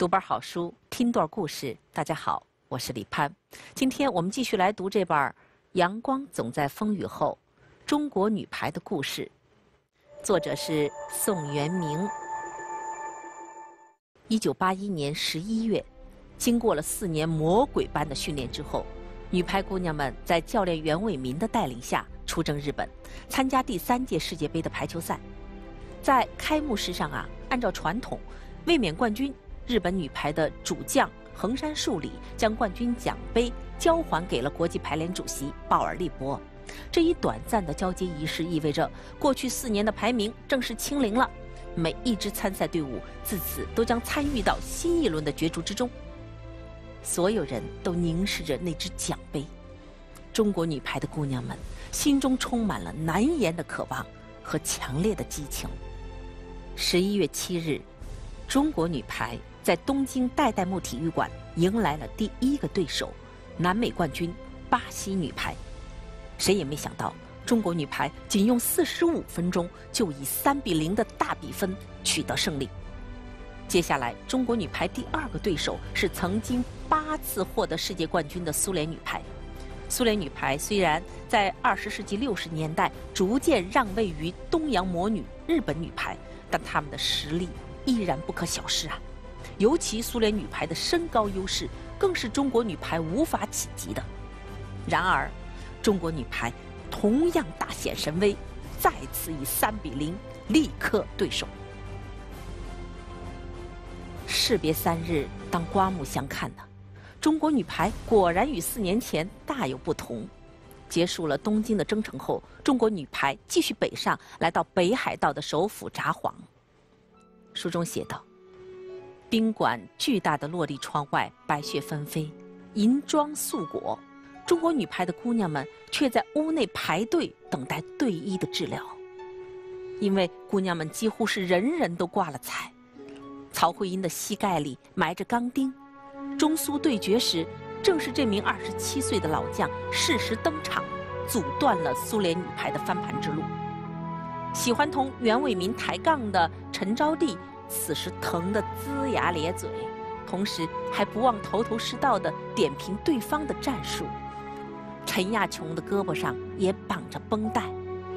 读本好书，听段故事。大家好，我是李攀。今天我们继续来读这本《阳光总在风雨后：中国女排的故事》，作者是宋元明。一九八一年十一月，经过了四年魔鬼般的训练之后，女排姑娘们在教练袁伟民的带领下出征日本，参加第三届世界杯的排球赛。在开幕式上啊，按照传统，卫冕冠军。日本女排的主将横山树里将冠军奖杯交还给了国际排联主席鲍尔利伯。这一短暂的交接仪式意味着，过去四年的排名正式清零了。每一支参赛队伍自此都将参与到新一轮的角逐之中。所有人都凝视着那只奖杯。中国女排的姑娘们心中充满了难言的渴望和强烈的激情。十一月七日，中国女排。在东京代代木体育馆迎来了第一个对手，南美冠军巴西女排。谁也没想到，中国女排仅用四十五分钟就以三比零的大比分取得胜利。接下来，中国女排第二个对手是曾经八次获得世界冠军的苏联女排。苏联女排虽然在二十世纪六十年代逐渐让位于东洋魔女日本女排，但她们的实力依然不可小视啊。尤其苏联女排的身高优势，更是中国女排无法企及的。然而，中国女排同样大显神威，再次以三比零力克对手。士别三日，当刮目相看呢。中国女排果然与四年前大有不同。结束了东京的征程后，中国女排继续北上，来到北海道的首府札幌。书中写道。宾馆巨大的落地窗外，白雪纷飞，银装素裹。中国女排的姑娘们却在屋内排队等待队医的治疗，因为姑娘们几乎是人人都挂了彩。曹慧英的膝盖里埋着钢钉，中苏对决时，正是这名二十七岁的老将适时登场，阻断了苏联女排的翻盘之路。喜欢同袁伟民抬杠的陈招娣。此时疼得龇牙咧嘴，同时还不忘头头是道地点评对方的战术。陈亚琼的胳膊上也绑着绷带，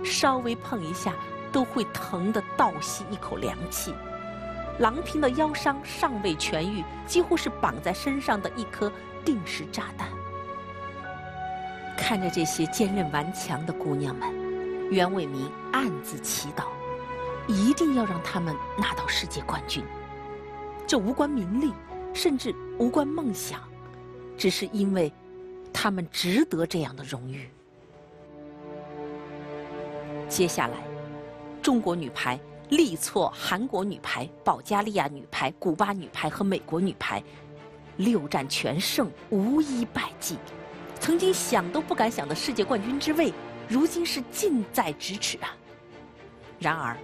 稍微碰一下都会疼得倒吸一口凉气。郎平的腰伤尚未痊愈，几乎是绑在身上的一颗定时炸弹。看着这些坚韧顽强的姑娘们，袁伟民暗自祈祷。一定要让他们拿到世界冠军，这无关名利，甚至无关梦想，只是因为，他们值得这样的荣誉。接下来，中国女排力挫韩国女排、保加利亚女排、古巴女排和美国女排，六战全胜，无一败绩。曾经想都不敢想的世界冠军之位，如今是近在咫尺啊！然而。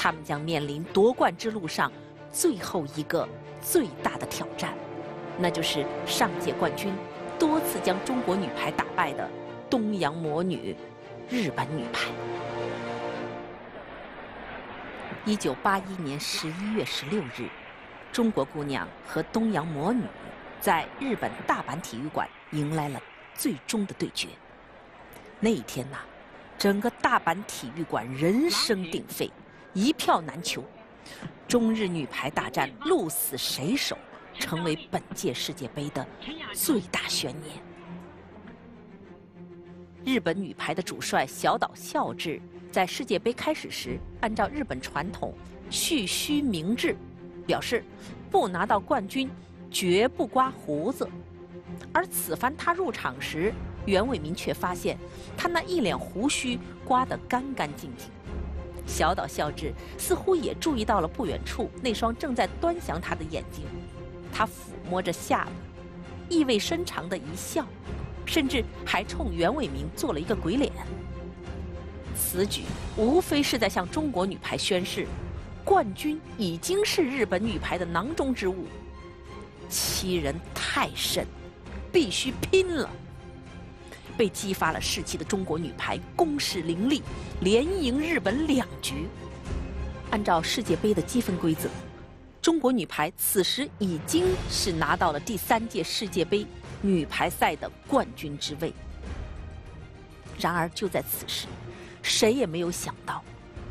他们将面临夺冠之路上最后一个最大的挑战，那就是上届冠军、多次将中国女排打败的东洋魔女日本女排。一九八一年十一月十六日，中国姑娘和东洋魔女在日本大阪体育馆迎来了最终的对决。那一天呐，整个大阪体育馆人声鼎沸。一票难求，中日女排大战鹿死谁手，成为本届世界杯的最大悬念。日本女排的主帅小岛孝志在世界杯开始时，按照日本传统蓄须明志，表示不拿到冠军绝不刮胡子。而此番他入场时，袁伟民却发现他那一脸胡须刮得干干净净。小岛孝志似乎也注意到了不远处那双正在端详他的眼睛，他抚摸着下巴，意味深长的一笑，甚至还冲袁伟民做了一个鬼脸。此举无非是在向中国女排宣示，冠军已经是日本女排的囊中之物，欺人太甚，必须拼了。被激发了士气的中国女排攻势凌厉，连赢日本两局。按照世界杯的积分规则，中国女排此时已经是拿到了第三届世界杯女排赛的冠军之位。然而就在此时，谁也没有想到，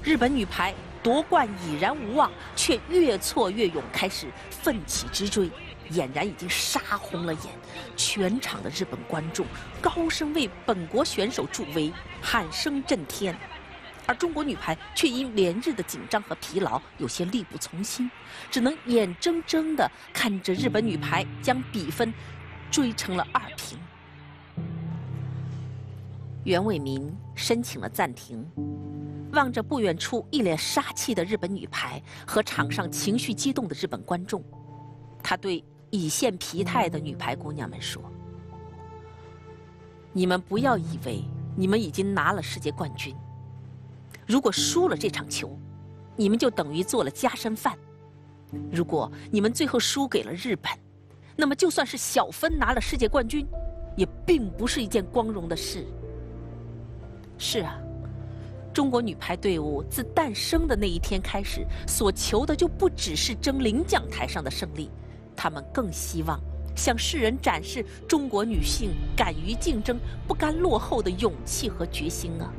日本女排夺冠已然无望，却越挫越勇，开始奋起直追，俨然已经杀红了眼。全场的日本观众高声为本国选手助威，喊声震天。而中国女排却因连日的紧张和疲劳，有些力不从心，只能眼睁睁地看着日本女排将比分追成了二平。袁伟民申请了暂停，望着不远处一脸杀气的日本女排和场上情绪激动的日本观众，他对已现疲态的女排姑娘们说：“你们不要以为你们已经拿了世界冠军。”如果输了这场球，你们就等于做了加身饭。如果你们最后输给了日本，那么就算是小分拿了世界冠军，也并不是一件光荣的事。是啊，中国女排队伍自诞生的那一天开始，所求的就不只是争领奖台上的胜利，他们更希望向世人展示中国女性敢于竞争、不甘落后的勇气和决心啊。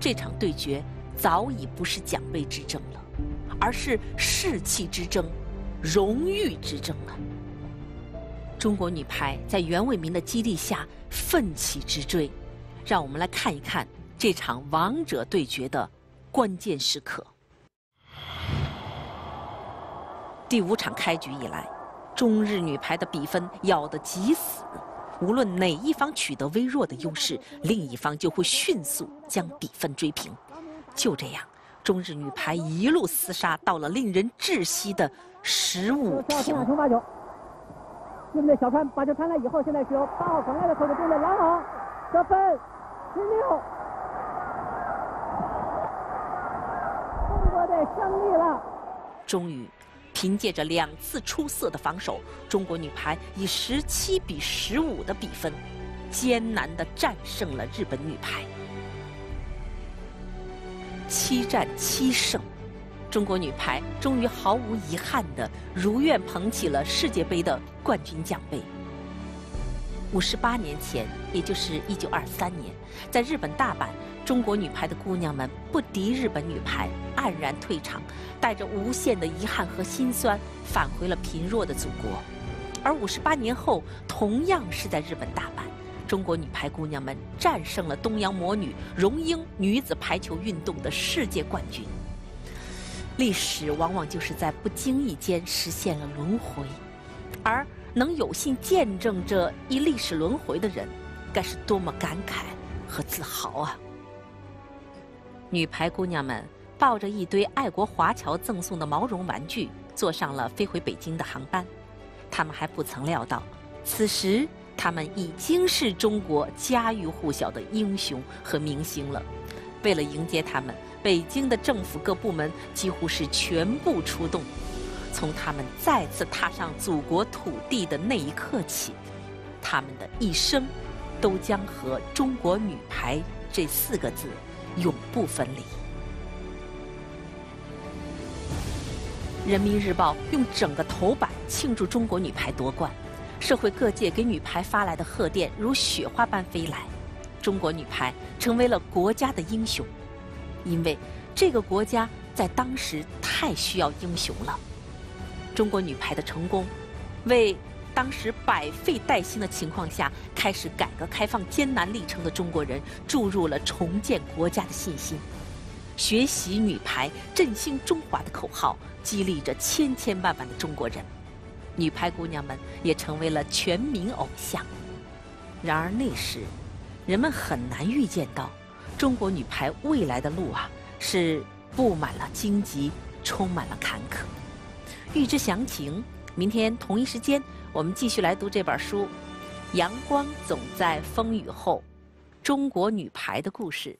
这场对决早已不是奖杯之争了，而是士气之争、荣誉之争了。中国女排在袁伟民的激励下奋起直追，让我们来看一看这场王者对决的关键时刻。第五场开局以来，中日女排的比分咬得极死。无论哪一方取得微弱的优势，另一方就会迅速将比分追平。就这样，中日女排一路厮杀到了令人窒息的十五平。对不对？小川把球传来以后，现在是由八号广来的投手中的拉好，得分十六，中国队胜利了。终于。凭借着两次出色的防守，中国女排以十七比十五的比分，艰难地战胜了日本女排。七战七胜，中国女排终于毫无遗憾地如愿捧起了世界杯的冠军奖杯。五十八年前，也就是一九二三年，在日本大阪。中国女排的姑娘们不敌日本女排，黯然退场，带着无限的遗憾和心酸返回了贫弱的祖国。而五十八年后，同样是在日本大阪，中国女排姑娘们战胜了东洋魔女，荣膺女子排球运动的世界冠军。历史往往就是在不经意间实现了轮回，而能有幸见证这一历史轮回的人，该是多么感慨和自豪啊！女排姑娘们抱着一堆爱国华侨赠送的毛绒玩具，坐上了飞回北京的航班。她们还不曾料到，此时她们已经是中国家喻户晓的英雄和明星了。为了迎接她们，北京的政府各部门几乎是全部出动。从他们再次踏上祖国土地的那一刻起，他们的一生都将和“中国女排”这四个字。永不分离。人民日报用整个头版庆祝中国女排夺冠，社会各界给女排发来的贺电如雪花般飞来，中国女排成为了国家的英雄，因为这个国家在当时太需要英雄了。中国女排的成功，为。当时百废待兴的情况下，开始改革开放艰难历程的中国人注入了重建国家的信心。学习女排，振兴中华的口号，激励着千千万万的中国人。女排姑娘们也成为了全民偶像。然而那时，人们很难预见到，中国女排未来的路啊，是布满了荆棘，充满了坎坷。预知详情，明天同一时间。我们继续来读这本书，《阳光总在风雨后》，中国女排的故事。